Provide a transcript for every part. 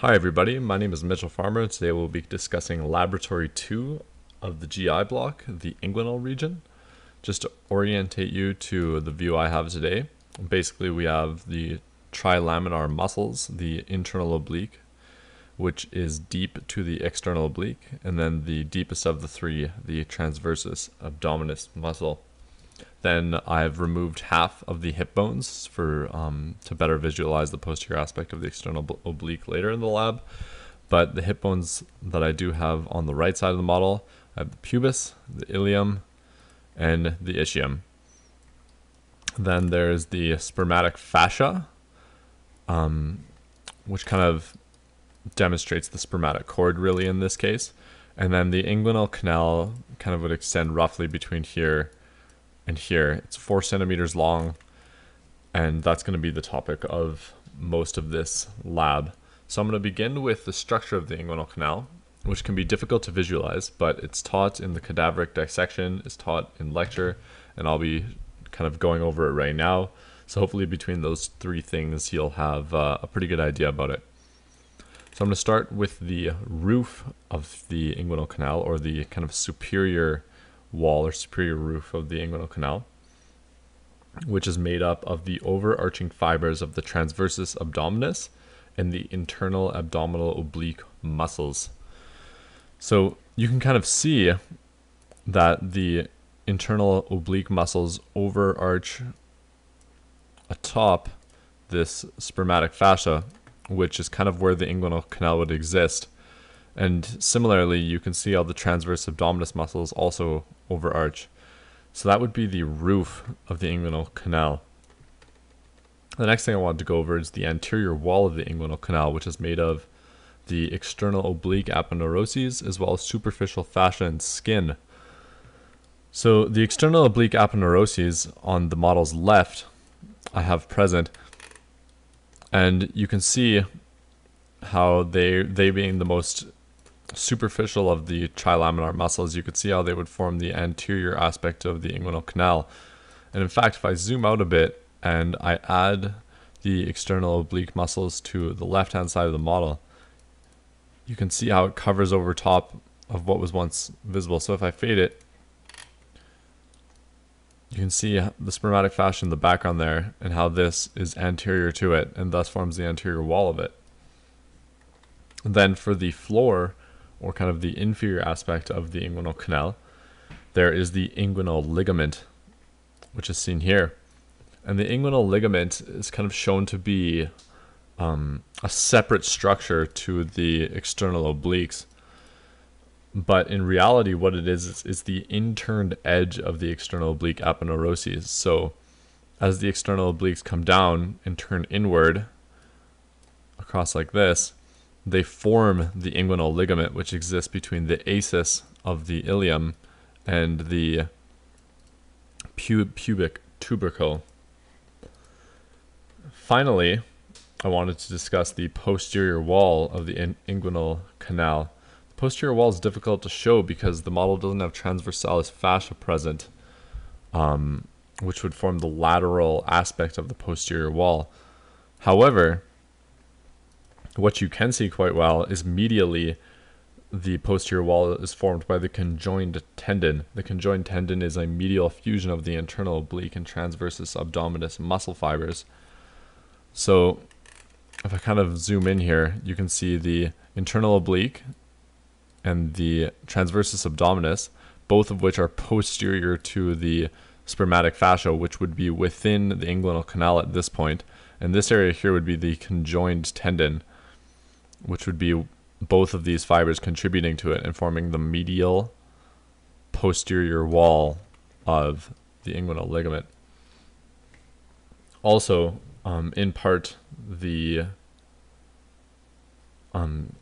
Hi everybody, my name is Mitchell Farmer. Today we'll be discussing Laboratory 2 of the GI block, the inguinal region. Just to orientate you to the view I have today, basically we have the trilaminar muscles, the internal oblique, which is deep to the external oblique, and then the deepest of the three, the transversus abdominis muscle. Then I've removed half of the hip bones for um, to better visualize the posterior aspect of the external oblique later in the lab. But the hip bones that I do have on the right side of the model, I have the pubis, the ilium, and the ischium. Then there's the spermatic fascia, um, which kind of demonstrates the spermatic cord really in this case. And then the inguinal canal kind of would extend roughly between here and here. It's four centimeters long, and that's going to be the topic of most of this lab. So I'm going to begin with the structure of the inguinal canal, which can be difficult to visualize, but it's taught in the cadaveric dissection, it's taught in lecture, and I'll be kind of going over it right now. So hopefully between those three things, you'll have uh, a pretty good idea about it. So I'm going to start with the roof of the inguinal canal, or the kind of superior wall or superior roof of the inguinal canal, which is made up of the overarching fibers of the transversus abdominis and the internal abdominal oblique muscles. So you can kind of see that the internal oblique muscles overarch atop this spermatic fascia, which is kind of where the inguinal canal would exist. And similarly, you can see how the transverse abdominis muscles also overarch. So that would be the roof of the inguinal canal. The next thing I wanted to go over is the anterior wall of the inguinal canal, which is made of the external oblique aponeuroses as well as superficial fascia and skin. So the external oblique aponeuroses on the model's left I have present, and you can see how they they being the most superficial of the trilaminar muscles, you could see how they would form the anterior aspect of the inguinal canal. And in fact, if I zoom out a bit and I add the external oblique muscles to the left-hand side of the model, you can see how it covers over top of what was once visible. So if I fade it, you can see the spermatic fascia in the background there and how this is anterior to it and thus forms the anterior wall of it. And then for the floor, or kind of the inferior aspect of the inguinal canal, there is the inguinal ligament, which is seen here. And the inguinal ligament is kind of shown to be um, a separate structure to the external obliques. But in reality, what it is, is, is the inturned edge of the external oblique aponeuroses. So as the external obliques come down and turn inward across like this, they form the inguinal ligament, which exists between the ASIS of the ilium and the pubic tubercle. Finally, I wanted to discuss the posterior wall of the in inguinal canal. The posterior wall is difficult to show because the model doesn't have transversalis fascia present, um, which would form the lateral aspect of the posterior wall. However, what you can see quite well is medially the posterior wall is formed by the conjoined tendon. The conjoined tendon is a medial fusion of the internal oblique and transversus abdominis muscle fibers. So if I kind of zoom in here, you can see the internal oblique and the transversus abdominis, both of which are posterior to the spermatic fascia, which would be within the inguinal canal at this point. And this area here would be the conjoined tendon which would be both of these fibers contributing to it and forming the medial posterior wall of the inguinal ligament. Also, um, in part, the um,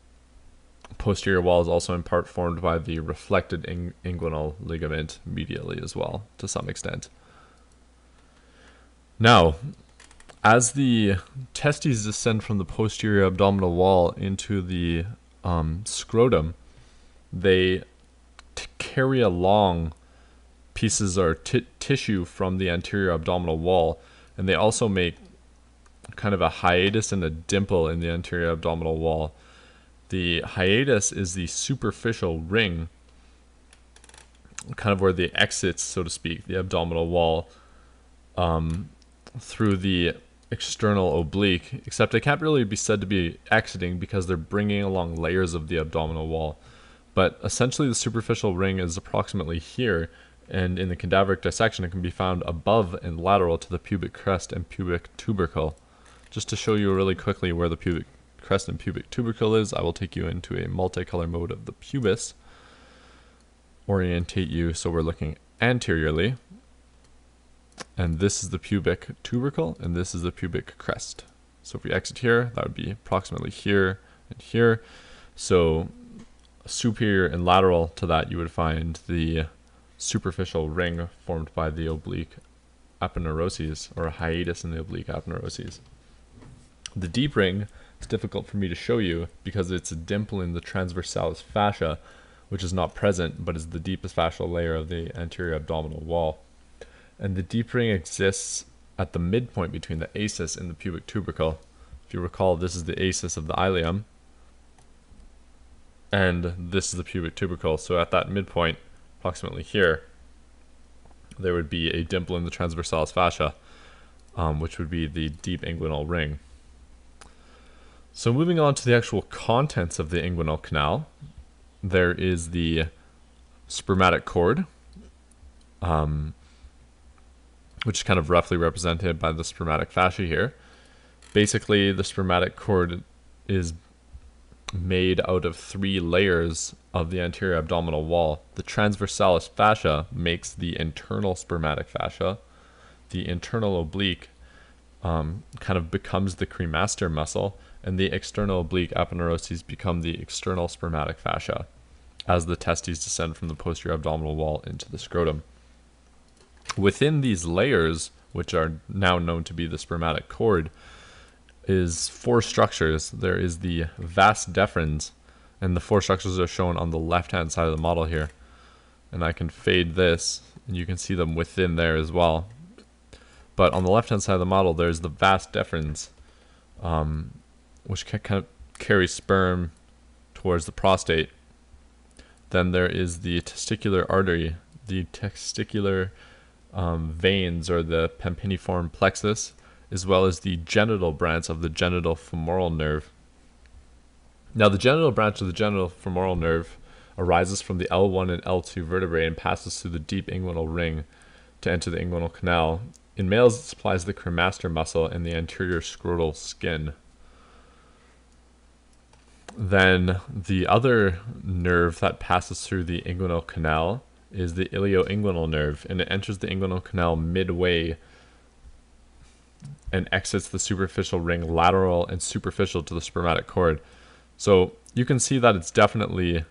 posterior wall is also in part formed by the reflected ing inguinal ligament medially as well, to some extent. Now, as the testes descend from the posterior abdominal wall into the um, scrotum, they carry along pieces or tissue from the anterior abdominal wall, and they also make kind of a hiatus and a dimple in the anterior abdominal wall. The hiatus is the superficial ring, kind of where the exits, so to speak, the abdominal wall um, through the external oblique, except they can't really be said to be exiting because they're bringing along layers of the abdominal wall. But essentially, the superficial ring is approximately here, and in the cadaveric dissection, it can be found above and lateral to the pubic crest and pubic tubercle. Just to show you really quickly where the pubic crest and pubic tubercle is, I will take you into a multicolor mode of the pubis, orientate you so we're looking anteriorly, and this is the pubic tubercle, and this is the pubic crest. So if we exit here, that would be approximately here and here. So superior and lateral to that, you would find the superficial ring formed by the oblique aponeuroses, or a hiatus in the oblique aponeuroses. The deep ring is difficult for me to show you because it's a dimple in the transversalis fascia, which is not present but is the deepest fascial layer of the anterior abdominal wall. And the deep ring exists at the midpoint between the ASIS and the pubic tubercle. If you recall, this is the ASIS of the ilium, and this is the pubic tubercle. So at that midpoint, approximately here, there would be a dimple in the transversalis fascia, um, which would be the deep inguinal ring. So moving on to the actual contents of the inguinal canal, there is the spermatic cord, um, which is kind of roughly represented by the spermatic fascia here. Basically, the spermatic cord is made out of three layers of the anterior abdominal wall. The transversalis fascia makes the internal spermatic fascia. The internal oblique um, kind of becomes the cremaster muscle, and the external oblique aponeuroses become the external spermatic fascia as the testes descend from the posterior abdominal wall into the scrotum. Within these layers, which are now known to be the spermatic cord, is four structures. There is the vas deferens, and the four structures are shown on the left-hand side of the model here. And I can fade this, and you can see them within there as well. But on the left-hand side of the model, there's the vas deferens, um, which kind of carry sperm towards the prostate. Then there is the testicular artery, the testicular um, veins, or the pampiniform plexus, as well as the genital branch of the genitofemoral nerve. Now, the genital branch of the genitofemoral nerve arises from the L1 and L2 vertebrae and passes through the deep inguinal ring to enter the inguinal canal. In males, it supplies the cremaster muscle and the anterior scrotal skin. Then the other nerve that passes through the inguinal canal is the ilioinguinal nerve, and it enters the inguinal canal midway and exits the superficial ring lateral and superficial to the spermatic cord. So you can see that it's definitely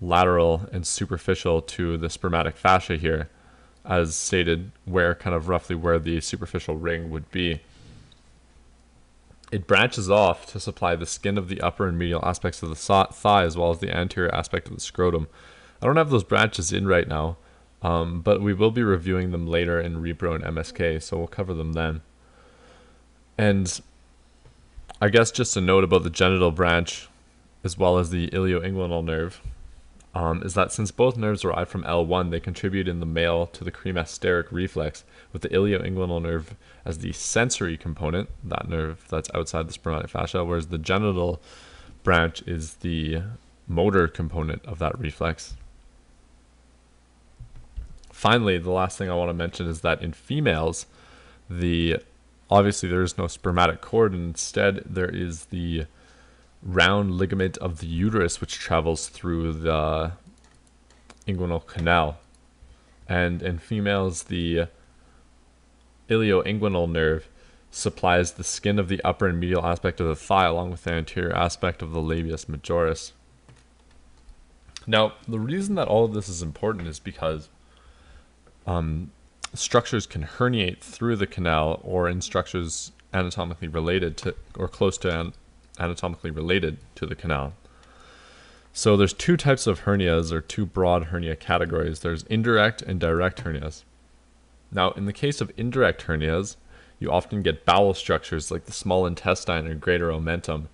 lateral and superficial to the spermatic fascia here, as stated, where kind of roughly where the superficial ring would be. It branches off to supply the skin of the upper and medial aspects of the thigh as well as the anterior aspect of the scrotum. I don't have those branches in right now, um, but we will be reviewing them later in Repro and MSK, so we'll cover them then. And I guess just a note about the genital branch as well as the ilioinguinal nerve um, is that since both nerves derive from L1, they contribute in the male to the cremasteric reflex, with the ilioinguinal nerve as the sensory component, that nerve that's outside the spermatic fascia, whereas the genital branch is the motor component of that reflex. Finally, the last thing I want to mention is that in females, the obviously there is no spermatic cord, and instead there is the round ligament of the uterus which travels through the inguinal canal. And in females, the ilioinguinal nerve supplies the skin of the upper and medial aspect of the thigh along with the anterior aspect of the labius majoris. Now, the reason that all of this is important is because um, structures can herniate through the canal or in structures anatomically related to or close to an, anatomically related to the canal. So there's two types of hernias or two broad hernia categories. There's indirect and direct hernias. Now, in the case of indirect hernias, you often get bowel structures like the small intestine or greater omentum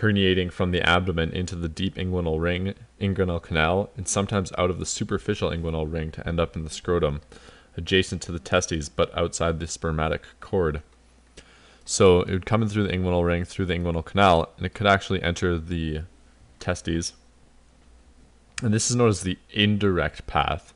herniating from the abdomen into the deep inguinal ring, inguinal canal, and sometimes out of the superficial inguinal ring to end up in the scrotum, adjacent to the testes but outside the spermatic cord. So it would come in through the inguinal ring, through the inguinal canal, and it could actually enter the testes. And this is known as the indirect path.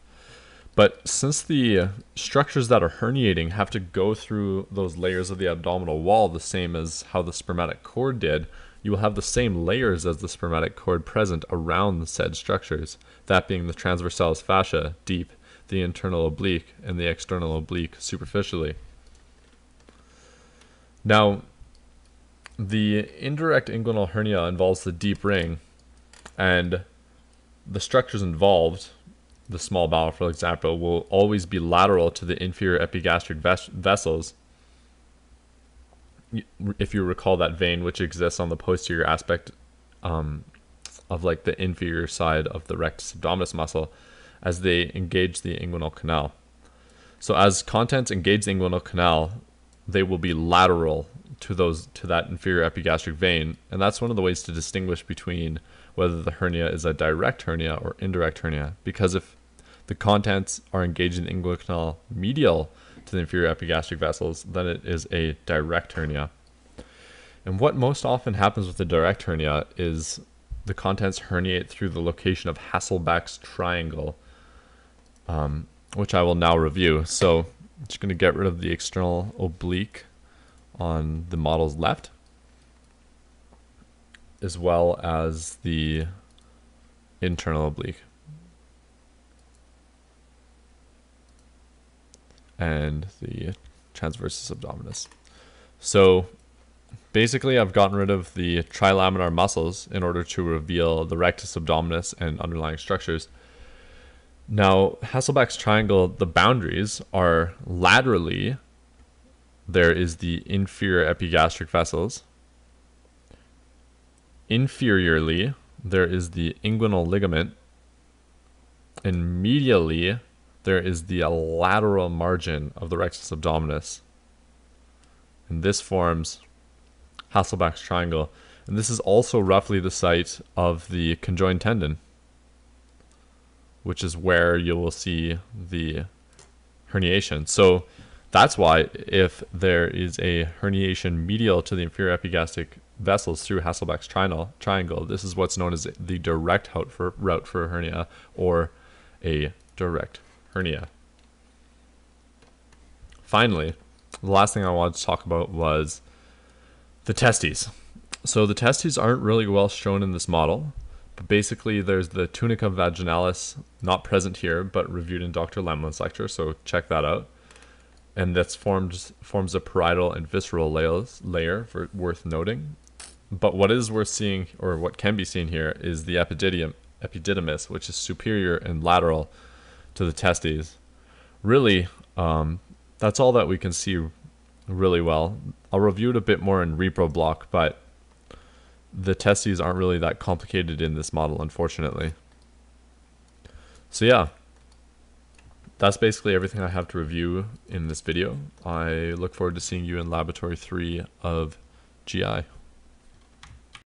But since the structures that are herniating have to go through those layers of the abdominal wall, the same as how the spermatic cord did, you will have the same layers as the spermatic cord present around the said structures, that being the transversalis fascia, deep, the internal oblique, and the external oblique, superficially. Now, the indirect inguinal hernia involves the deep ring, and the structures involved, the small bowel, for example, will always be lateral to the inferior epigastric ves- vessels if you recall that vein which exists on the posterior aspect um, of like the inferior side of the rectus abdominis muscle as they engage the inguinal canal. So as contents engage the inguinal canal, they will be lateral to those to that inferior epigastric vein, and that's one of the ways to distinguish between whether the hernia is a direct hernia or indirect hernia. Because if the contents are engaging the inguinal medial to the inferior epigastric vessels, then it is a direct hernia. And what most often happens with a direct hernia is the contents herniate through the location of Hesselbach's triangle, um, which I will now review. So I'm just going to get rid of the external oblique on the model's left, as well as the internal oblique. And the transversus abdominis. So basically I've gotten rid of the trilaminar muscles in order to reveal the rectus abdominis and underlying structures. Now, Hesselbach's triangle, the boundaries are laterally, there is the inferior epigastric vessels. Inferiorly, there is the inguinal ligament. And medially, there is the lateral margin of the rectus abdominis. And this forms Hesselbach's triangle. And this is also roughly the site of the conjoined tendon, which is where you will see the herniation. So that's why if there is a herniation medial to the inferior epigastric vessels through Hesselbach's triangle, this is what's known as the direct route for, route for a hernia or a direct hernia. Finally, the last thing I wanted to talk about was the testes. So the testes aren't really well shown in this model, but basically there's the tunica vaginalis, not present here, but reviewed in Dr. Lemlin's lecture, so check that out. And that's forms forms a parietal and visceral layers, layer for, worth noting. But what is worth seeing, or what can be seen here, is the epididymi, epididymis, which is superior and lateral to the testes. Really, um, that's all that we can see really well. I'll review it a bit more in repro block, but the testes aren't really that complicated in this model, unfortunately. So yeah, that's basically everything I have to review in this video. I look forward to seeing you in laboratory 3 of GI.